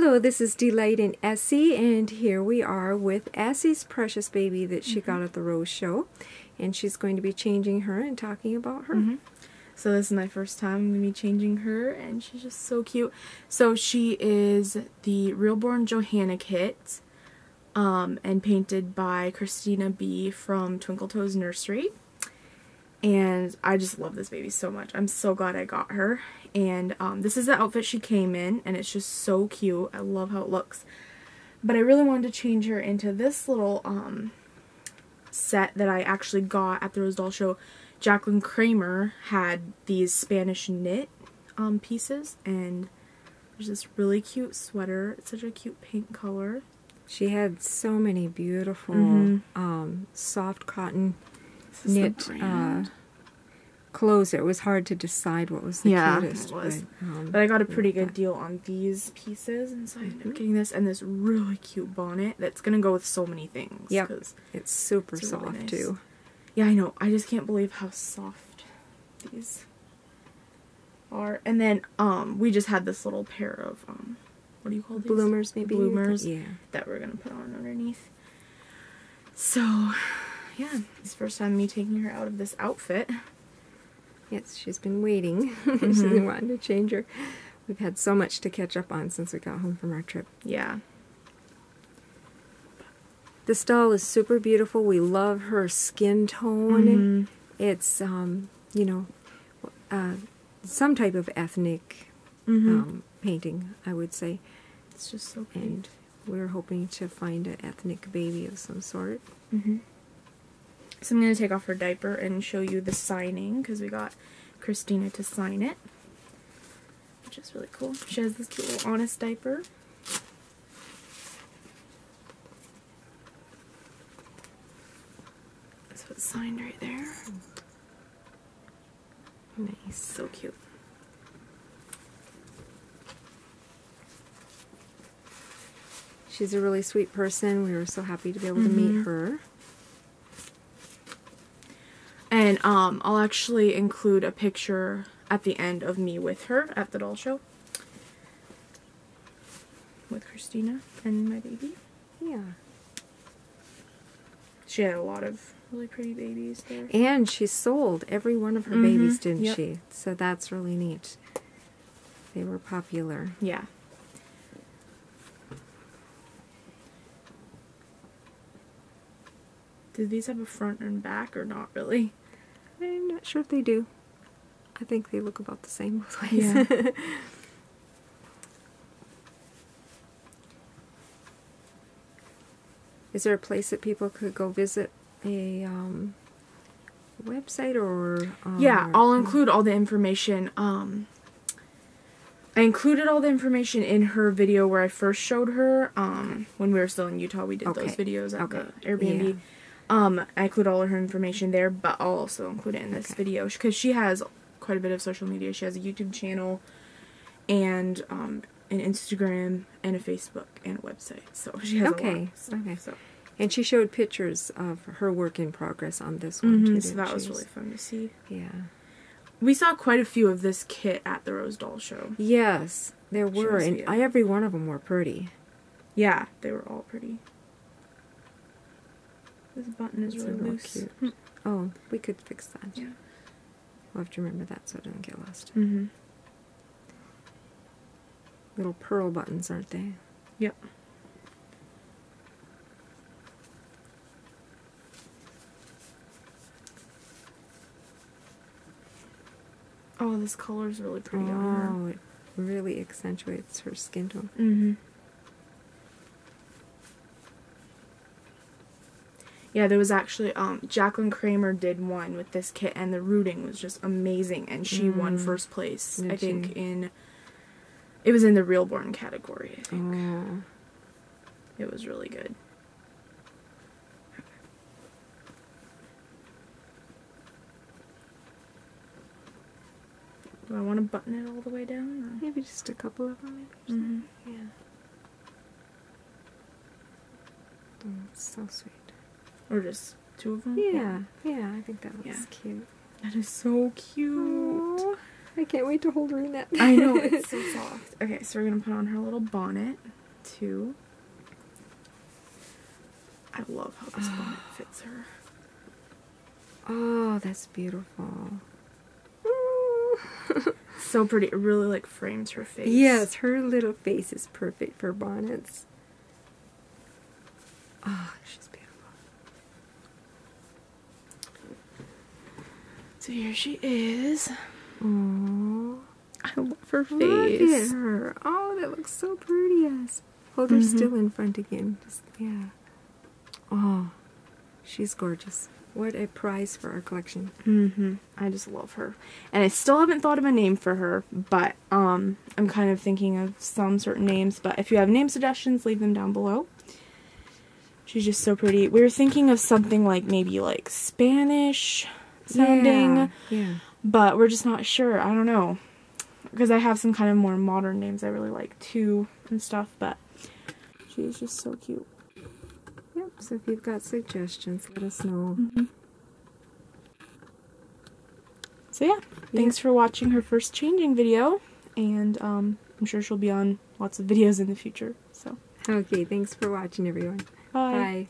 Hello, this is Delight and Essie, and here we are with Essie's precious baby that she got at the Rose Show. And she's going to be changing her and talking about her. So this is my first time I'm gonna be changing her, and she's just so cute. So she is the Realborn Johanna kit, um, and painted by Kristina B from Twinkle Toes Nursery. And I just love this baby so much. I'm so glad I got her. And um, this is the outfit she came in, and it's just so cute. I love how it looks. But I really wanted to change her into this little um, set that I actually got at the Rose Doll Show. Jacqueline Kramer had these Spanish knit um, pieces, and there's this really cute sweater. It's such a cute pink color. She had so many beautiful Mhm. um, soft cotton This is the knit uh, clothes. It was hard to decide what was the Yeah, cutest. was. But, um, But I got a pretty good that. deal on these pieces, and so I ended up getting this and this really cute bonnet that's gonna go with so many things. 'cause- It's super It's really soft nice. too. Yeah, I know. I just can't believe how soft these are. And then um, we just had this little pair of um, what do you call these? Bloomers, maybe. Bloomers. Yeah. that we're gonna put on underneath. So, yeah, it's the first time me taking her out of this outfit. Yes, she's been waiting. she's Mhm. been wanting to change her. We've had so much to catch up on since we got home from our trip. Yeah. This doll is super beautiful. We love her skin tone. Mhm. It's, um, you know, uh, some type of ethnic Mhm. um, painting, I would say. it's just so cute. And we're hoping to find an ethnic baby of some sort. hmm So I'm gonna take off her diaper and show you the signing because we got Kristina to sign it, which is really cool. She has this cute little honest diaper. So it's signed right there. Nice. So cute. She's a really sweet person. We were so happy to be able to meet Mhm. her. And um, I'll actually include a picture at the end of me with her at the doll show. With Kristina and my baby. Yeah. She had a lot of really pretty babies there. And she sold every one of her Mhm, babies, didn't yep. she? So that's really neat. They were popular. Yeah. Do these have a front and back or not really? I'm not sure if they do. I think they look about the same both ways. Yeah. Is there a place that people could go visit a um, website or? Yeah, I'll include all the information. Um, I included all the information in her video where I first showed her. Um, when we were still in Utah, we did those videos at Okay. the Airbnb. Yeah. Um, I include all of her information there, but I'll also include it in this Okay. video because she has quite a bit of social media. She has a YouTube channel, and um, an Instagram, and a Facebook, and a website. So she has a Okay, lot. of stuff, okay. So, And she showed pictures of her work in progress on this one too. Mhm, so didn't that she? was really fun to see. Yeah. We saw quite a few of this kit at the Rose Doll Show. Yes, there were, and. I, every one of them were pretty. Yeah, they were all pretty. This button is really loose. cute. Oh, we could fix that. Yeah. We'll have to remember that so it doesn't get lost. Mm-hmm. Little pearl buttons, aren't they? Yep. Oh, this color is really pretty on her. Oh, it really accentuates her skin tone. Mm-hmm. Yeah, there was actually um Jacqueline Kramer did one with this kit and the rooting was just amazing and she won Mm. first place. Did I think she? in it was in the Realborn category, I think. Oh, It was really good. Do I want to button it all the way down? maybe just a couple of them. Or? Mm-hmm. Yeah. It's so sweet. Or just two of them? Yeah, yeah, I think that looks Yeah. cute. That is so cute. Aw, I can't wait to hold her in that. I know, it's so soft. Okay, so we're gonna put on her little bonnet, too. I love how this bonnet fits her. oh, that's beautiful. So pretty. It really, like, frames her face. yes, her little face is perfect for bonnets. Oh, she's beautiful. So here she is. Oh, I love her look at face. her. Oh, that looks so pretty. Yes. Hold her Mhm. still in front again. Just, yeah. Oh, she's gorgeous. What a prize for our collection. Mm -hmm. I just love her. And I still haven't thought of a name for her, but um, I'm kind of thinking of some certain names. But if you have name suggestions, leave them down below. She's just so pretty. We were thinking of something like maybe like Spanish sounding, Yeah. yeah. but we're just not sure. I don't know. Because I have some kind of more modern names I really like too and stuff, but she's just so cute. Yep. So if you've got suggestions, let us know. So yeah, thanks for watching her first changing video, and um, I'm sure she'll be on lots of videos in the future. So Okay. Thanks for watching, everyone. bye. Bye.